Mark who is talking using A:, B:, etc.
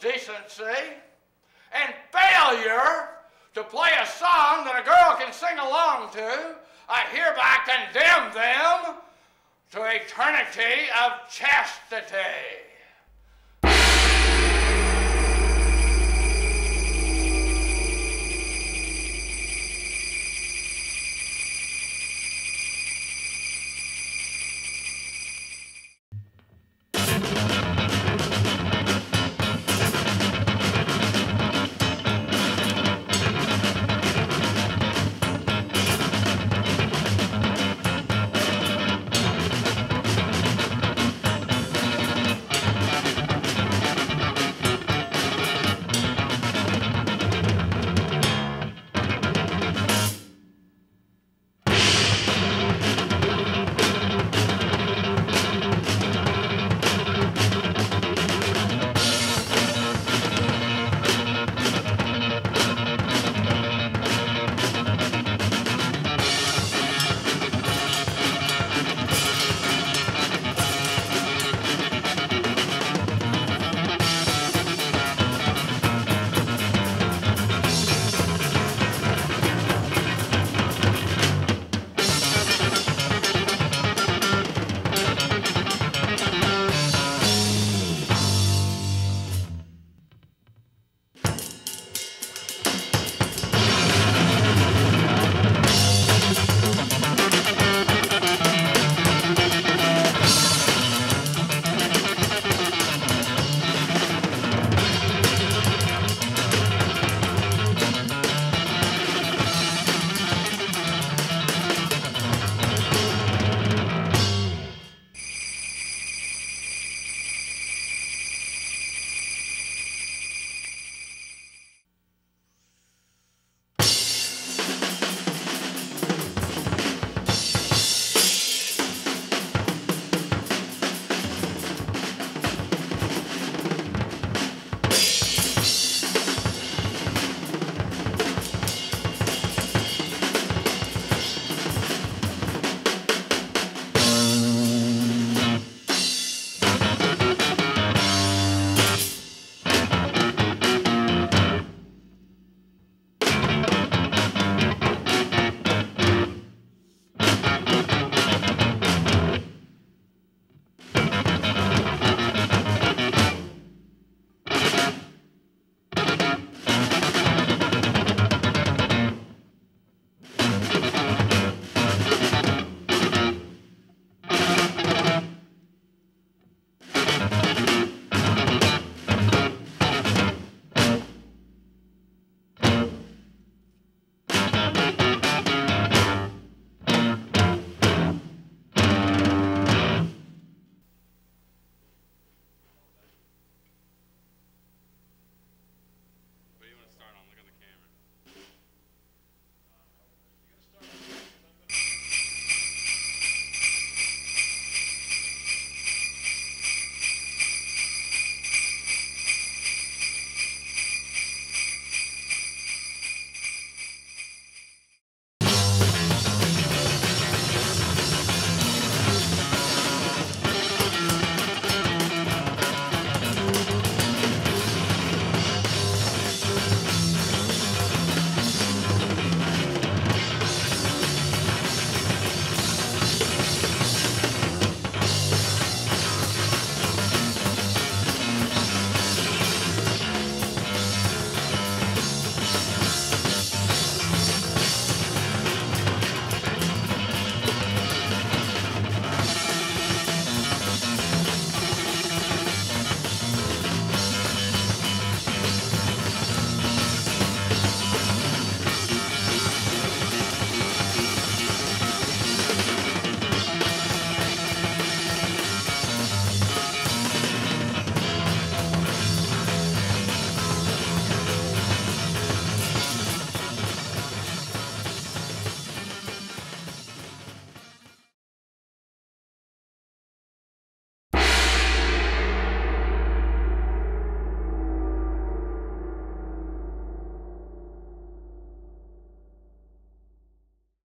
A: decency, and failure to play a song that a girl can sing along to, I hereby condemn them to eternity of chastity.